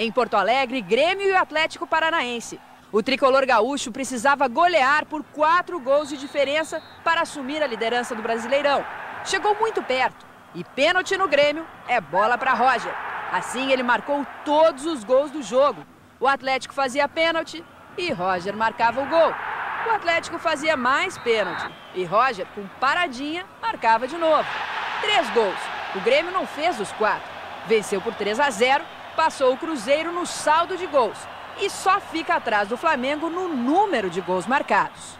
Em Porto Alegre, Grêmio e Atlético Paranaense. O tricolor gaúcho precisava golear por quatro gols de diferença para assumir a liderança do Brasileirão. Chegou muito perto e pênalti no Grêmio é bola para Roger. Assim, ele marcou todos os gols do jogo. O Atlético fazia pênalti e Roger marcava o gol. O Atlético fazia mais pênalti e Roger, com paradinha, marcava de novo. Três gols. O Grêmio não fez os quatro. Venceu por 3 a 0 passou o Cruzeiro no saldo de gols e só fica atrás do Flamengo no número de gols marcados.